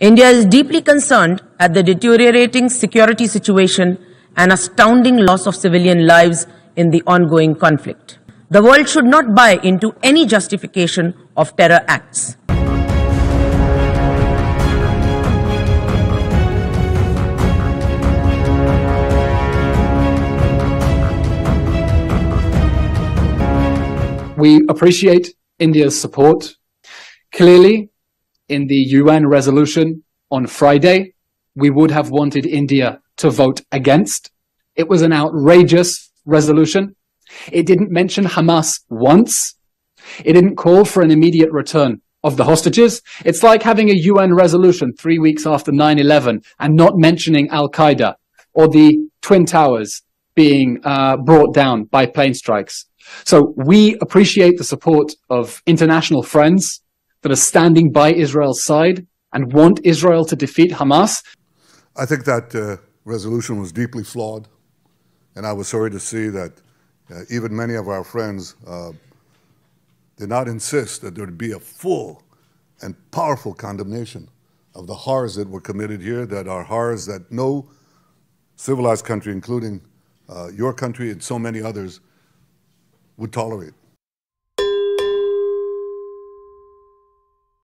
India is deeply concerned at the deteriorating security situation and astounding loss of civilian lives in the ongoing conflict. The world should not buy into any justification of terror acts. We appreciate India's support. Clearly, in the UN resolution on Friday, we would have wanted India to vote against. It was an outrageous resolution. It didn't mention Hamas once. It didn't call for an immediate return of the hostages. It's like having a UN resolution three weeks after 9-11 and not mentioning Al-Qaeda or the Twin Towers being uh, brought down by plane strikes. So we appreciate the support of international friends that are standing by Israel's side and want Israel to defeat Hamas. I think that uh, resolution was deeply flawed, and I was sorry to see that uh, even many of our friends uh, did not insist that there would be a full and powerful condemnation of the horrors that were committed here, that are horrors that no civilized country, including uh, your country and so many others, would tolerate.